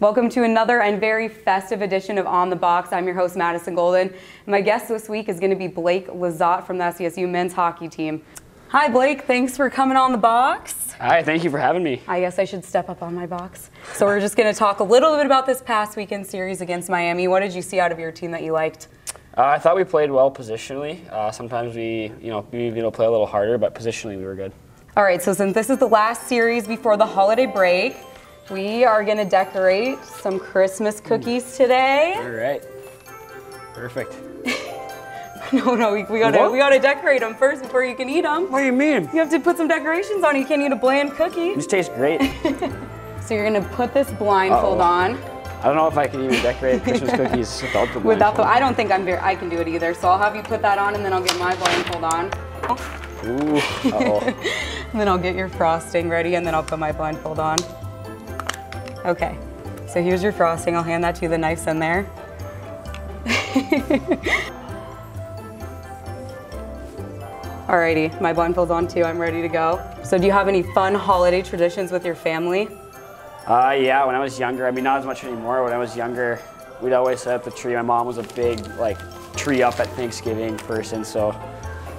Welcome to another and very festive edition of On the Box. I'm your host, Madison Golden. And my guest this week is going to be Blake Lizotte from the SCSU men's hockey team. Hi, Blake. Thanks for coming on the box. Hi, thank you for having me. I guess I should step up on my box. So we're just going to talk a little bit about this past weekend series against Miami. What did you see out of your team that you liked? Uh, I thought we played well positionally. Uh, sometimes we, you know, we you know play a little harder, but positionally we were good. All right. So since this is the last series before the holiday break, we are going to decorate some Christmas cookies today. All right. Perfect. no, no, we, we gotta What? we gotta decorate them first before you can eat them. What do you mean? You have to put some decorations on. You can't eat a bland cookie. These taste great. So you're gonna put this blindfold Uh-oh. on I don't know if I can even decorate Christmas cookies without the blindfold. without the. I don't think I'm very. I can do it either. So I'll have you put that on, and then I'll get my blindfold on, Ooh. Uh-oh. and then I'll get your frosting ready, and then I'll put my blindfold on. Okay. So here's your frosting. I'll hand that to you. The knife's in there. Alrighty, my blindfold's on too. I'm ready to go. So do you have any fun holiday traditions with your family? Uh, yeah, when I was younger, I mean, not as much anymore. When I was younger, we'd always set up the tree. My mom was a big, like, tree up at Thanksgiving person, so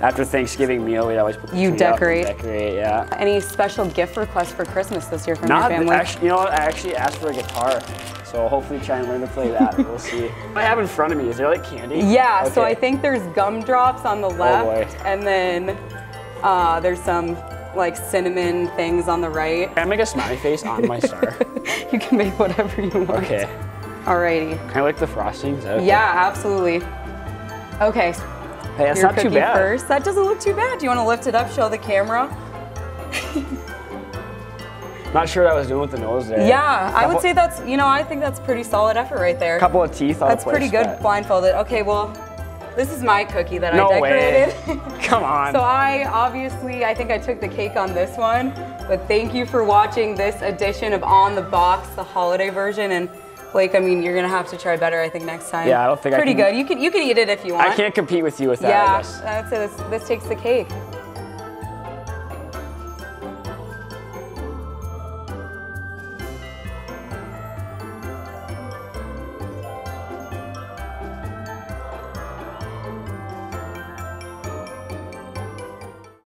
after Thanksgiving meal, we'd always put the You tree decorate. decorate, yeah. Any special gift requests for Christmas this year from Not your family? actually, you know what? I actually asked for a guitar, so hopefully try and learn to play that. we'll see. What I have in front of me is there like candy? yeah, so I think there's gumdrops on the left, boy. and then uh, there's some like cinnamon things on the right. Can I make a smiley face on my star? You can make whatever you want. Okay. Alrighty. Can I lick the frosting? Okay? Yeah, absolutely. Okay, Hey, that's your not too bad. first. That doesn't look too bad. Do you want to lift it up, show the camera? Not sure what I was doing with the nose there. Yeah, I would say that's, you know, I think that's pretty solid effort right there. A couple of teeth. That's pretty good blindfolded. Okay, well, this is my cookie that No I way. decorated. Come on. So I obviously, I think I took the cake on this one, but thank you for watching this edition of On the Box, the holiday version. And Blake, I mean, you're gonna have to try better, I think, next time. Yeah, I don't think I Pretty good. You can you can eat it if you want. I can't compete with you with that. Yeah. I would say this this takes the cake.